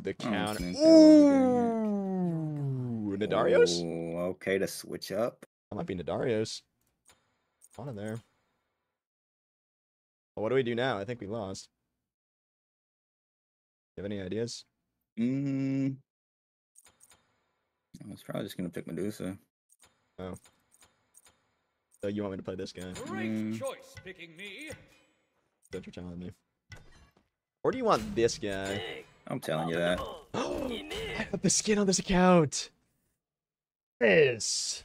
Ooh, the I don't counter. think that will Ooh, Nadarios? Oh, okay, to switch up. That might be Nadarios. On in there. Well, what do we do now? I think we lost. You have any ideas? Mm. I was probably just gonna pick Medusa. Oh. So you want me to play this guy? Great Mm. choice picking me. Don't you telling me? Or do you want this guy? I'm telling you that. I have the skin on this account. This.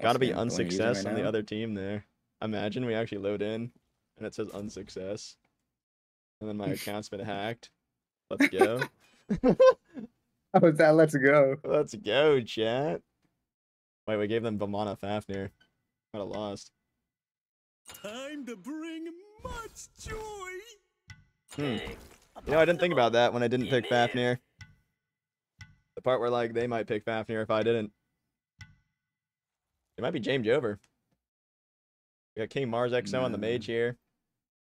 Gotta be What's the one you're using unsuccess right on the other team there. Imagine we actually load in and it says unsuccess. And then my account's been hacked. Let's go. How was that? Let's go. Let's go, chat. Wait, we gave them Vamana Fafnir. Might have lost. Time to bring much joy. Hmm. You know, I didn't think about that when I didn't pick Fafnir. The part where, like, they might pick Fafnir if I didn't. It might be James Jover. We got King Mars XO on the mage here.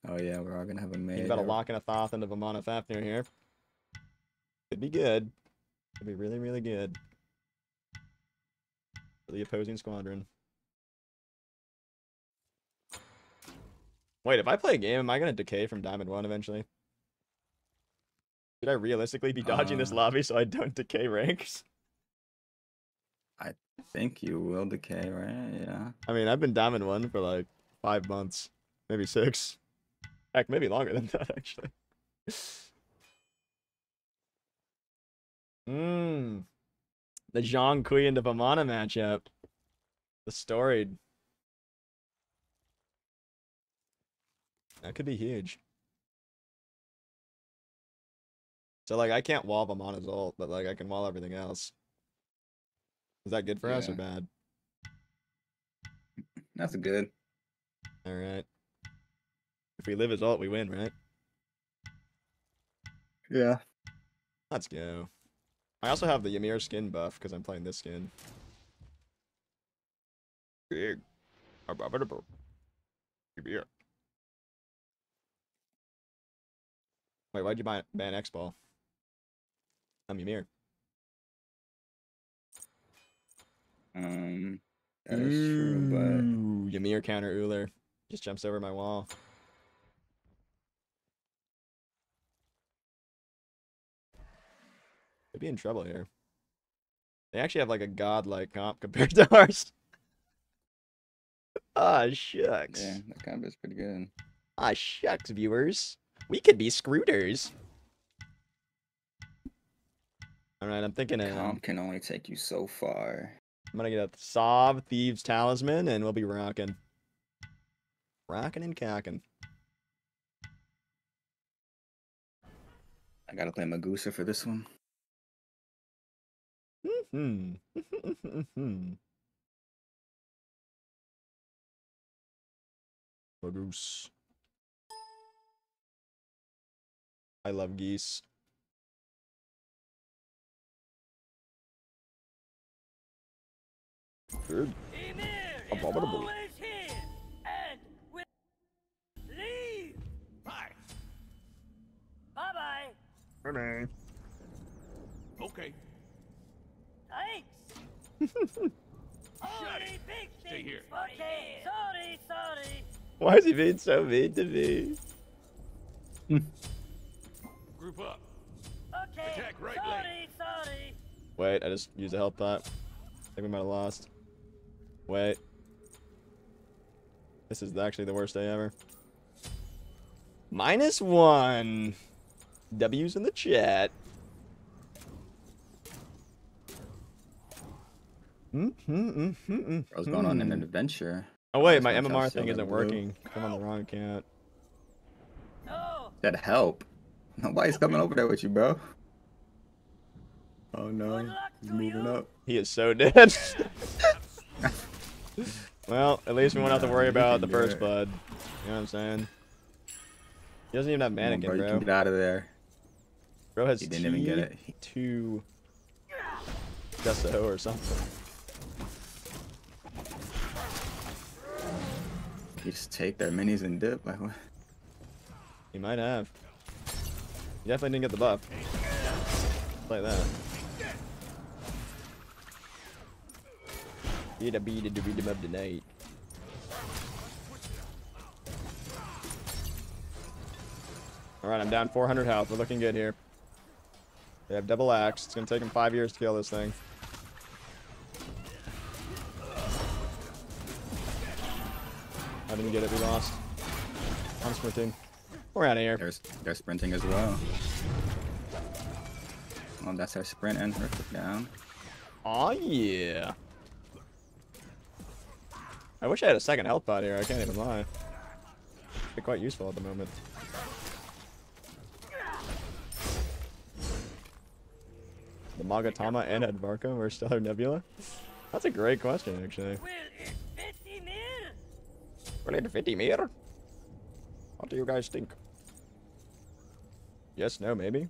Oh yeah, we're all gonna have a He's mage. got a lock and a Thoth into Vamana Fafnir here. Could be good. Could be really, really good. For the opposing squadron. Wait, if I play a game, am I gonna decay from Diamond 1 eventually? Should I realistically be dodging this Uh, lobby so I don't decay ranks? I think you will decay, right? Yeah. I mean, I've been Diamond 1 for like five months, maybe six. Heck, maybe longer than that, actually. Mmm. The Zhong Kui and the Vamana matchup. The storied. That could be huge. So, like, I can't wall Vamana's ult, but, like, I can wall everything else. Is that good for us or bad? That's good. Alright. If we live his ult, we win, right? Yeah. Let's go. I also have the Ymir skin buff because I'm playing this skin. Big. Wait, why'd you buy ban X ball? I'm Ymir. Um, that is true, but Ymir counter Ullr. Just jumps over my wall. Could be in trouble here. They actually have like a godlike comp compared to ours. Ah, shucks. yeah, that combo is pretty good. Ah, shucks, viewers. We could be scrooters. Alright, I'm thinking um, Comp can only take you so far. I'm gonna get a Sov Thebes Talisman and we'll be rocking. Rocking and cocking. I gotta play Magusa for this one. Hmm. Goose. I love geese. Good. Ymir Abominable. always here and will leave. Bye. Bye bye. Okay. Thanks. Only big Stay here. for kids. Sorry, sorry. Why is he being so mean to me? Group up. Okay. Attack right sorry, sorry. Wait, I just used a health pot. I think we might have lost. Wait. This is actually the worst day ever. Minus one. W's in the chat. Mm-hmm, mm-hmm, What's going on in an mm-hmm. adventure? Oh wait, my MMR thing isn't working. I'm on the wrong account. No. That help. Nobody's coming over there with you, bro. Oh no, he's to moving you. up. He is so dead. Well, at least we won't have to worry about the first blood. You know what I'm saying? He doesn't even have on, mannequin, bro. You bro. can get out of there. Bro has He didn't even get it. Two just or something. You just take their minis and dip. Like what? He might have. You definitely didn't get the buff. Like that. A beat a beat him up tonight. Alright, I'm down 400 health. We're looking good here. They have double axe. It's gonna take him five years to kill this thing. I didn't get it. We lost. I'm sprinting. We're out of here. They're, they're sprinting as well. Well, that's our sprint and her down. Oh yeah. I wish I had a second health pot here. I can't even lie. Be quite useful at the moment. The Magatama and Advarka were Stellar Nebula? That's a great question, actually. Will it fit him? What do you guys think? Yes, no, maybe?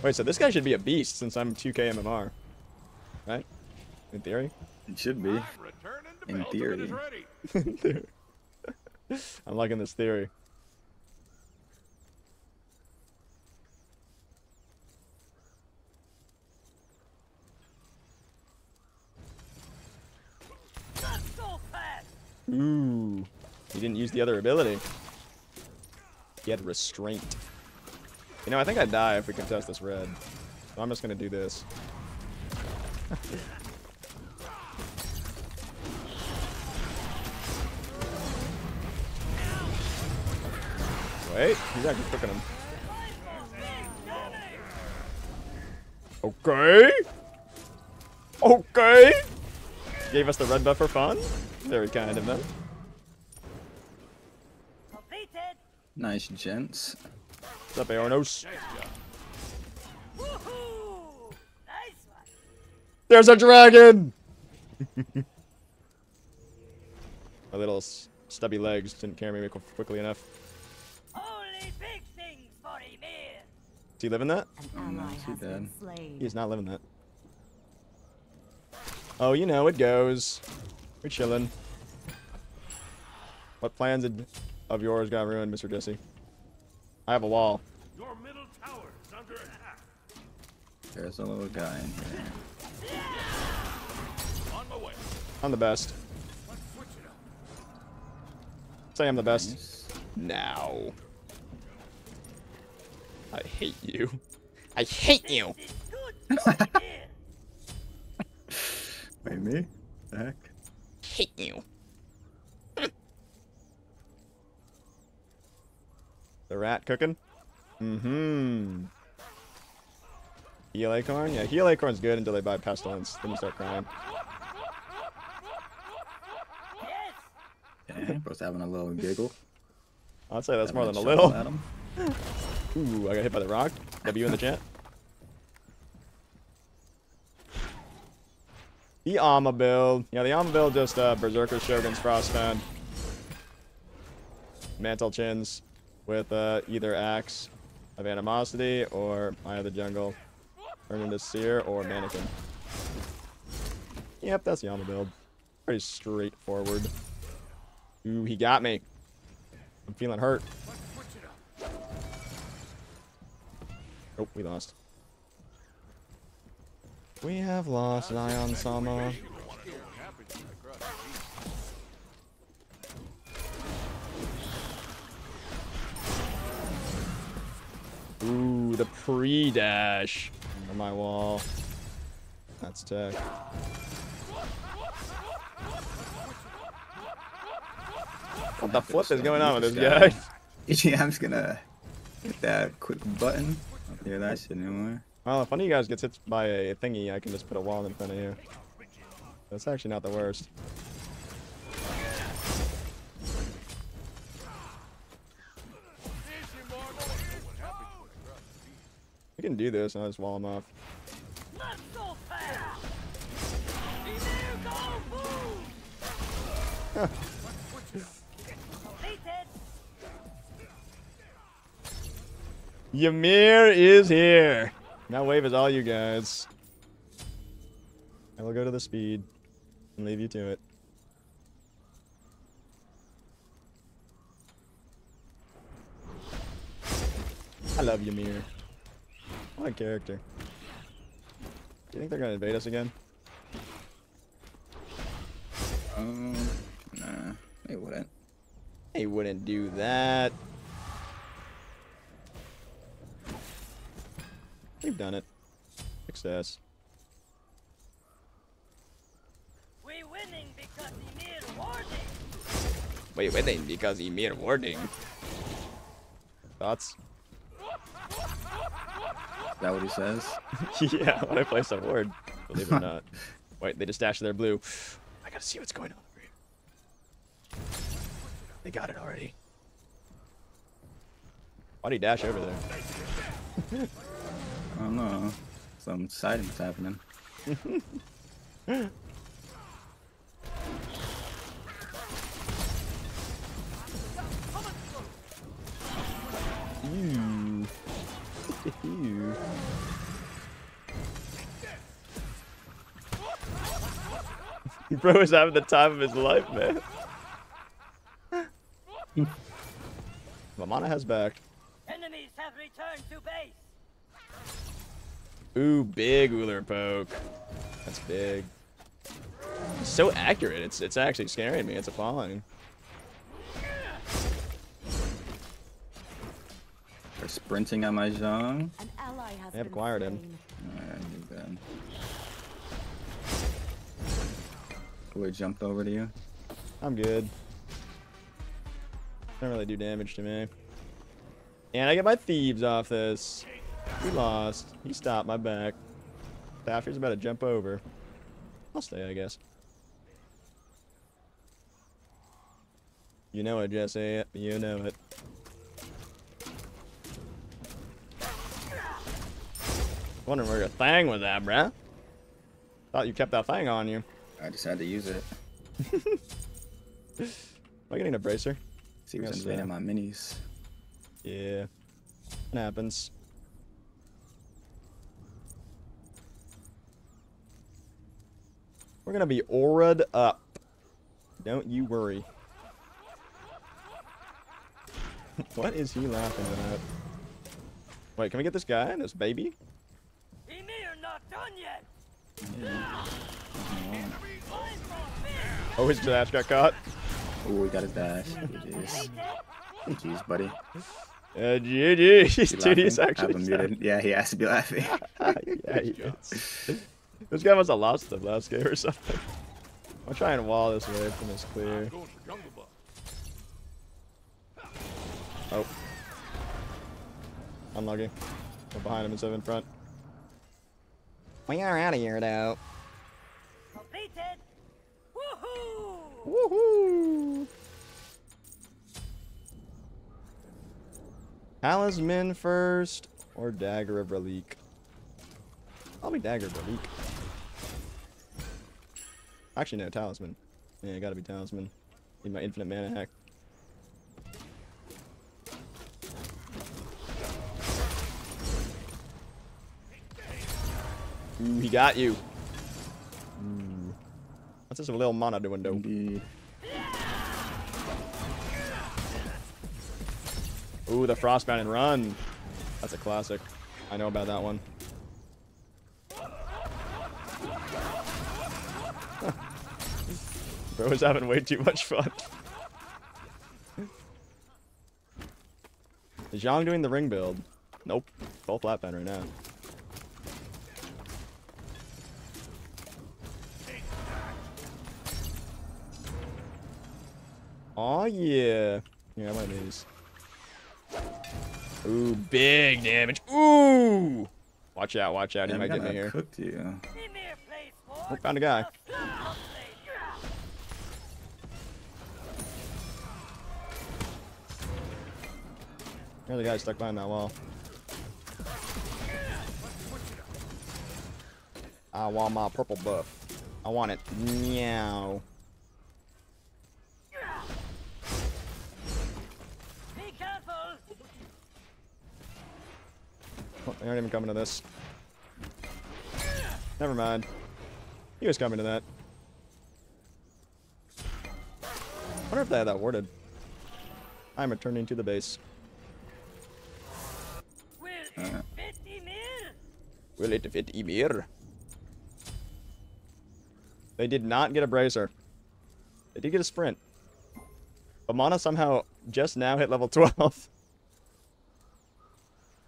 Wait, so this guy should be a beast since I'm 2k MMR. Right? In theory? It should be. I'm returning to In Belgium and is theory. I'm liking this theory. Not so fast! Ooh. He didn't use the other ability. He had restraint. You know, I think I'd die if we contest this red. So I'm just gonna do this. Wait, he's actually cooking him. Okay. Okay. Gave us the red buff for fun. Very kind of them. Nice, gents. What's up, Aornos? Woohoo! Nice! There's a dragon! My little stubby legs didn't carry me quickly enough. Only big things for Ymir! Is he living that? An no, ally too has been bad. slain. He's not living that. Oh, you know, it goes. We're chilling. What plans of- of yours got ruined, Mr. Jesse? I have a wall. Your middle tower is under attack. There's a little guy in here. On my way. I'm the best. Let's switch it up. Say I'm the best. Nice. Now. I hate you. I hate you! This is good for Ymir! Wait, me? The heck? hate you. The rat cooking? Mm-hmm. Heal acorn? Yeah, heal acorn's good until they buy pestilence. Then you start crying. Yeah, bro's having a little giggle. I'd say that's more than a little. Ooh, I got hit by the rock. W in the chat. The Alma build. Yeah, the Alma build just uh, Berserker Shogun's Frostbound. Mantle Qin's with uh, either Axe of Animosity or Eye of the Jungle. Turn into Seer or Manikin. Yep, that's Alma build. Pretty straightforward. Ooh, he got me. I'm feeling hurt. Oh, we lost. We have lost Zion Sama. The pre-dash on my wall. That's tech. What the flip is going on with this guy? yeah, I'm just gonna hit that quick button. Don't hear that shit anymore. Well, if one of you guys gets hit by a thingy, I can just put a wall in front of you. That's actually not the worst. can do this and I just wall him off. Ymir is here. That wave is all you guys. I will go to the speed and leave you to it. I love Ymir. What a character. Do you think they're gonna invade us again? Um, nah, they wouldn't. They wouldn't do that. We've done it. Success. We winning because Ymir warning. Wait, winning because Ymir warding. Thoughts? Is that what he says? yeah, when I place a ward. Believe it or not. Wait, they just dashed their blue. I gotta see what's going on over here. They got it already. Why'd he dash over there? I don't know. Some sightings happening. Ew. Ew. Bro is having the time of his life, man. Vamana has back. Enemies have returned to base. Ooh, big Ullr poke. That's big. It's so accurate. It's it's actually scaring me. It's appalling. They're sprinting at my Zhong. An ally has They have been acquired him. slain. Alright, you good. Boy jumped over to you. I'm good. Don't really do damage to me. And I get my thieves off this. We lost. He stopped my back. After about to jump over. I'll stay, I guess. You know it, Jesse. You know it. Wondering where your thing was at, bruh. Thought you kept that thing on you. I just had to use it. Am I getting a bracer? See what's invading my minis. Yeah. It happens. We're gonna be aura'd up. Don't you worry. what is he laughing at? Wait, can we get this guy and this baby? Ymir not done yet. Oh, his dash got caught. Oh, he got his dash. Jeez. Jeez, buddy. Uh, GG. You Dude, he's actually Have him sad. muted. Yeah, he has to be laughing. yeah, he is. This guy must have lost the last game or something. I'm trying to wall this way from this clear. Going for jungle buff. Oh. Unlucky. We're behind him instead of in front. We are out of here now. Completed. Woohoo! Woohoo! Talisman first or Dagger of Relic? I'll be Dagger of Relic. Actually, no, Talisman. Yeah, gotta be Talisman. Need my infinite mana hack. Ooh, he got you. Ooh. What's this little mana doing, though? Indeed. Ooh, the Frostbound and Run. That's a classic. I know about that one. Bro is having way too much fun. Is Zhong doing the ring build? Nope. Full flatband right now. Oh yeah. Yeah, I might these. Ooh, big damage. Ooh! Watch out, watch out. He might get me here. cooked you. Ymir plays for. Oh, found a guy. There's a guy stuck behind that wall. I want my purple buff. I want it. Meow. They aren't even coming to this. Never mind. He was coming to that. wonder if they had that worded. I'm returning to the base. Uh? Will it fit Ymir? They did not get a bracer. They did get a sprint. But Mana somehow just now hit level 12.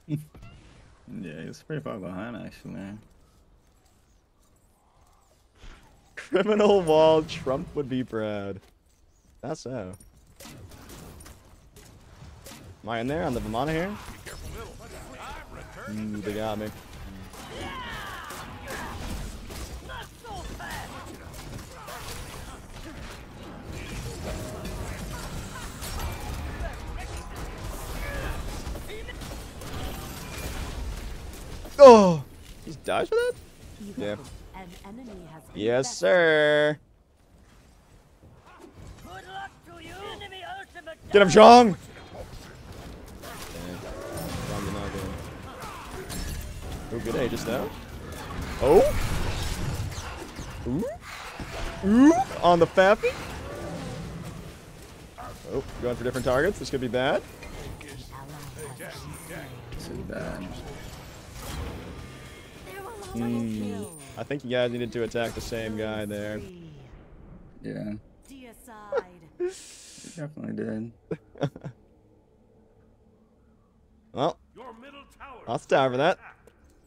yeah, he was pretty far behind actually. Criminal wall, Trump would be proud. That's so. Am I in there on the Vamana here? Ooh, mm, they got me. Oh! He's dies for that? Yeah. An enemy has been Yes, bested. sir. Good luck to you! Enemy ultimate Get him, down. Zhong! Zhong did not get him. Oh, good A just now. Oh! Ooh! Ooh! On the Fappy! Oh, going for different targets. This could be bad. Ally has been slain. This is bad. Hmm. I think you guys needed to attack the same guy there. Yeah, definitely did. Well, Your middle tower. I'll star for that.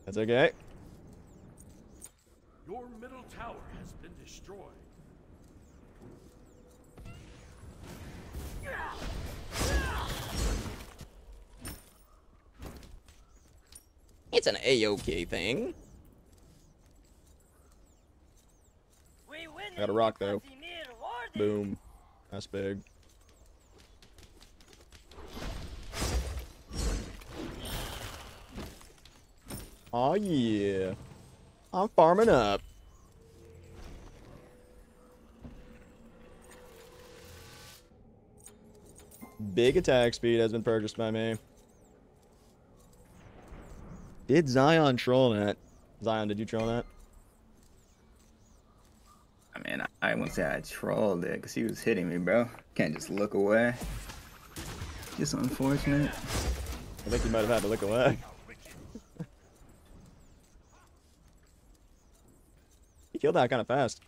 That's okay. Your middle tower has been destroyed. It's an A-OK thing. We win I got a rock, though. Boom. That's big. Oh yeah. I'm farming up. Big attack speed has been purchased by me. Did Zion troll that? Zion, did you troll that? Wouldn't say I trolled it because he was hitting me, bro. Can't just look away. Just unfortunate. I think you might have had to look away. he killed that kind of fast.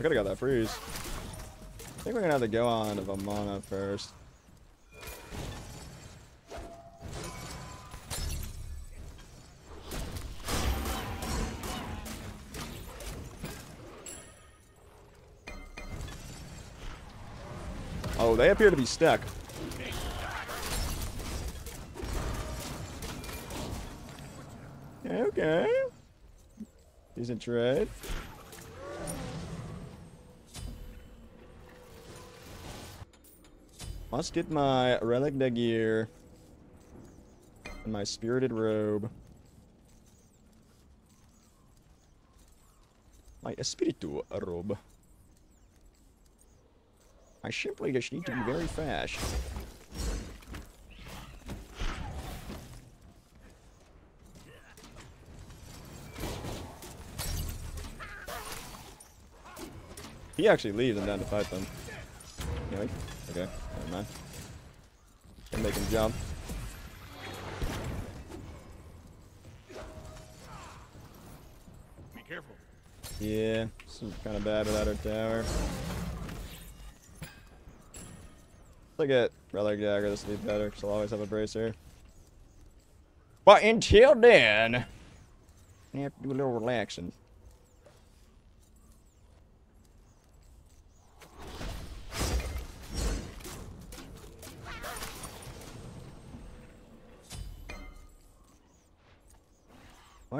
I could have got that freeze. I think we're gonna have to go on to Vamana first. Oh, they appear to be stuck. Okay. Decent trade. Must get my relic de gear and my spirited robe. My espiritu robe. I simply just need to be very fast. He actually leaves and down to fight them. Okay, never mind. Can make him jump. Be careful. Yeah, this is kind of bad without our tower. Look at Relic Dagger, this will be better, because I'll always have a bracer. But until then, I have to do a little relaxing.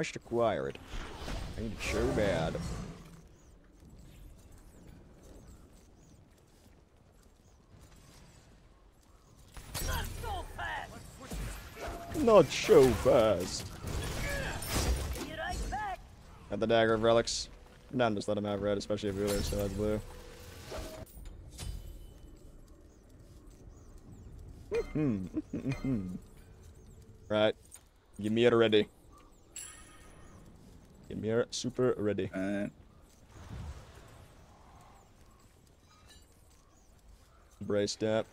Must acquire it. I need it so bad. Not so fast. Got the dagger of relics. I'm just let him have red, especially if Wheeler still has blue. Hmm. right. Give me it ready. Give me it super ready. Alright. Brace step.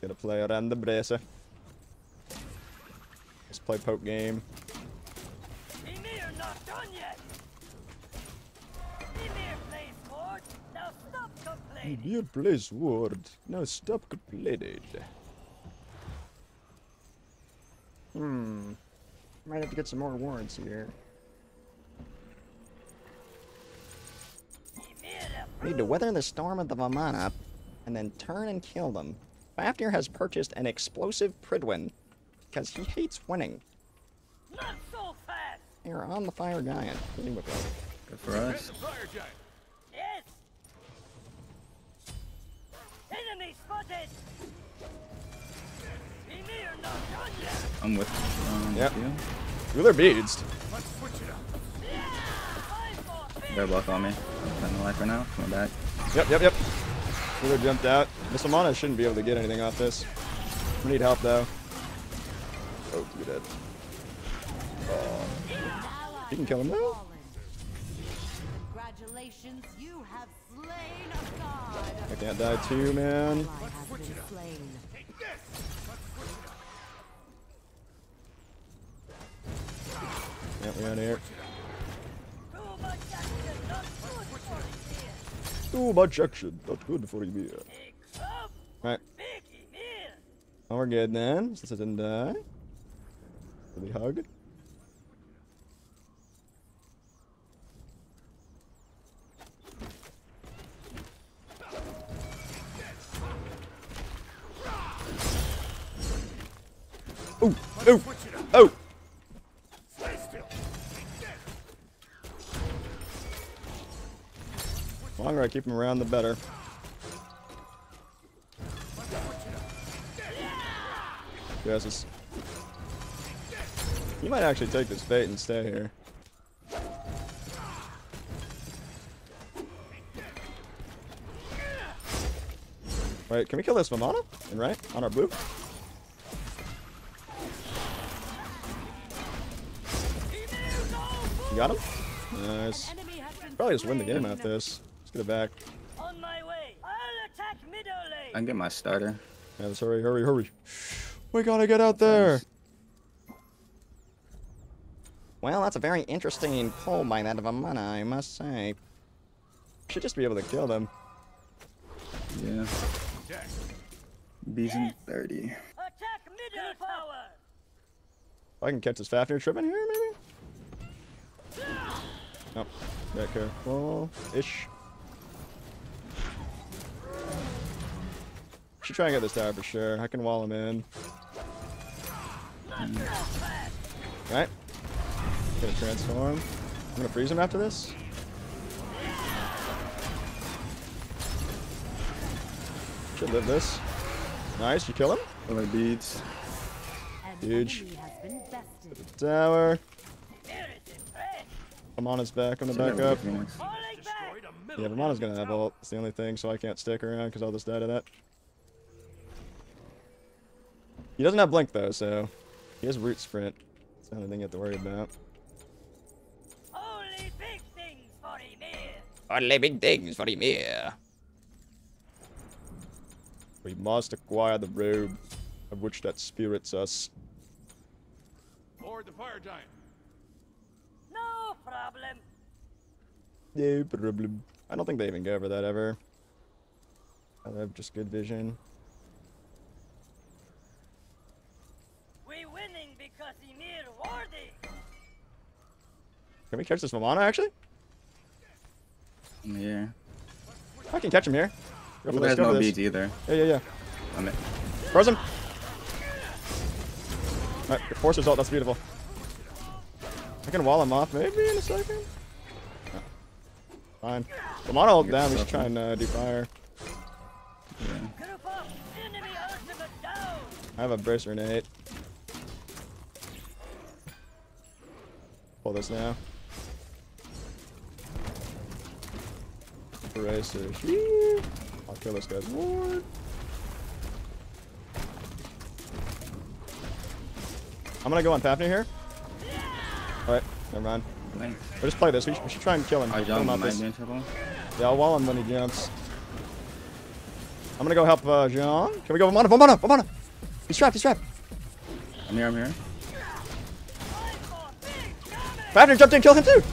Gonna play around the bracer. Let's play poke game. Ymir not done yet. Ymir plays sword. Now stop complaining. Dear play sword. Now stop complaining. Hmm. Might have to get some more warrants here. Ymir Need to weather the storm of the Vamana and then turn and kill them. Fafnir has purchased an explosive Pridwen because he hates winning. not so fast. You're on the fire giant. Hitting with that. Good for us. Fire giant. Yes. Enemy spotted. I'm with um, Yep. you. Wheeler beads. Let's switch it up. Five for They're both on me. I'm in life right now. Coming back. Yep, yep, yep. Wheeler jumped out. This Amana shouldn't be able to get anything off this. We need help though. Oh, you're dead. You can kill him though. Congratulations, you have slain a god. I can't die too, man. We on here. too much action. Not good for you. Club. Alright. Oh, we're good then. Since I didn't die. Really hug. Ooh, ooh, oh! The longer I keep him around, the better. Yes, it's... You might actually take this bait and stay here. Wait, can we kill this Vamana? And right? On our blue? You got him? Nice. Probably just win the game at this. Let's get it back. On my way. I'll attack middle lane. I can get my starter. Yeah, let's hurry, hurry, hurry. We gotta get out there. Well, that's a very interesting pull by that Vamana, I must say. Should just be able to kill them. Yeah. Bees in 30. Attack middle tower. If I can catch this Fafnir tripping here, maybe? Oh, that careful-ish. Should try and get this tower for sure. I can wall him in. Hmm. Not. Right? Gonna transform. I'm gonna freeze him after this. Should live this. Nice, you kill him? Color beads. An Huge. enemy has been bested. Tower. Ymir is impressed. I'm on his back. I'm gonna back up. Phoenix. Falling back. Destroyed a middle. Yeah, Vamana's gonna have ult. It's the only thing, so I can't stick around because I'll just die to that. He doesn't have blink though, so he has root sprint. That's the only thing you have to worry about. Only big things for Ymir. Only big things for him here. We must acquire the robe of which that spirits us. Board the fire giant. No problem. No problem. I don't think they even go over that ever. I have just good vision. We winning because Ymir worthy. Can we catch this Vamana actually? I'm. I can catch him here. Go for Who this, has go for no this. beads either? Yeah, yeah, yeah. I'm it. Frozen. Alright, force result, that's beautiful. I can wall him off maybe in a second. No. Fine. Vamana ult Get down, we stuff should try and uh, do fire. Yeah. Group up. Enemy ultimate down. I have a bracer innate. This now. Shee. I'll kill this guy's ward. I'm gonna go on Fafnir here. Alright, never mind. Wait, We'll just play this. We should, we should try and kill him. Kill him this. be in trouble. Yeah, I'll wall him when he jumps. I'm gonna go help uh, Jean. Can we go Vamana? Vamana! Vamana! He's trapped, he's trapped. I'm here, I'm here. Fafnir jumped in, kill him too! Enemy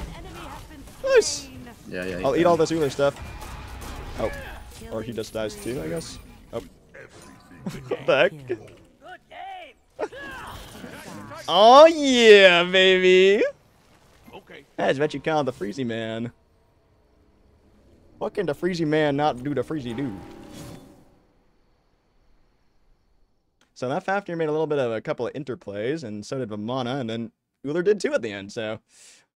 has been Nice. Yeah, yeah. I'll eat all this Ullr stuff. Oh. Or he just dies too, I guess. Oh. what the heck? Good game. Oh yeah, baby! Okay. That's what you call the Freezy Man. What can the Freezy Man not do the Freezy do? So that Fafnir made a little bit of a couple of interplays, and so did Vamana, and then Ullr did too at the end, so...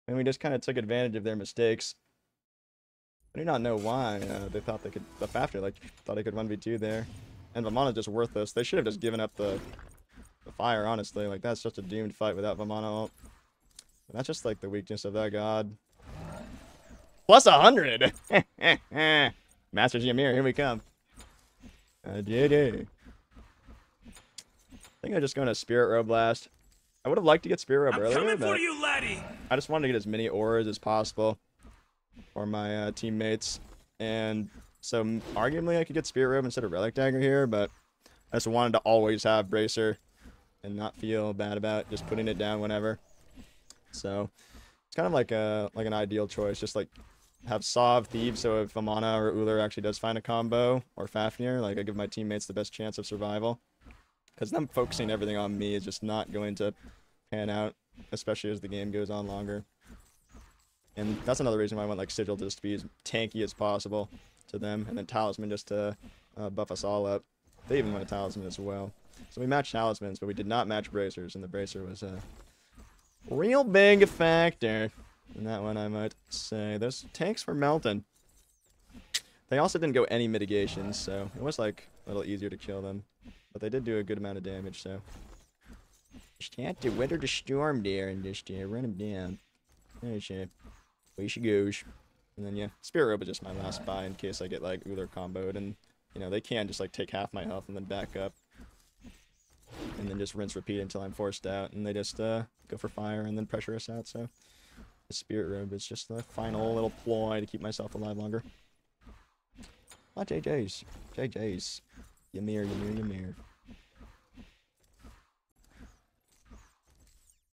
And we just kind of took advantage of their mistakes. I do not know why uh, they thought they could... The Fafnir, like, thought they could 1v2 there. And Vamana's just worthless. They should have just given up the, the fire, honestly. Like, that's just a doomed fight without Vamana. That's just like the weakness of that god. Plus a hundred. Masters Ymir, here we come. Uh. I think I'm just going to Spirit Robe last. I would have liked to get Spirit Robe earlier, but you, laddie. I just wanted to get as many auras as possible for my uh, teammates. And so arguably I could get Spirit Robe instead of Relic Dagger here, but I just wanted to always have Bracer and not feel bad about just putting it down whenever. So it's kind of like a like an ideal choice, just like have Sov Thebes, so if Amana or Ullr actually does find a combo, or Fafnir, like I give my teammates the best chance of survival. Because them focusing everything on me is just not going to pan out, especially as the game goes on longer. And that's another reason why I want like Sigil just to be as tanky as possible to them, and then Talisman just to uh, buff us all up. They even want a Talisman as well. So we matched Talismans, but we did not match Bracers, and the Bracer was a real big factor in that one, I might say. Those tanks were melting. They also didn't go any mitigations, so it was like a little easier to kill them. But they did do a good amount of damage, so. Just have to weather the storm there and just uh, run them down. There's uh, way she goes. And then, yeah, Spirit Robe is just my last buy in case I get, like, Ullr comboed. And, you know, they can just, like, take half my health and then back up. And then just rinse repeat until I'm forced out. And they just uh, go for fire and then pressure us out, so. The Spirit Robe is just the final little ploy to keep myself alive longer. Ah, JJ's. JJ's. Ymir, Ymir, Ymir.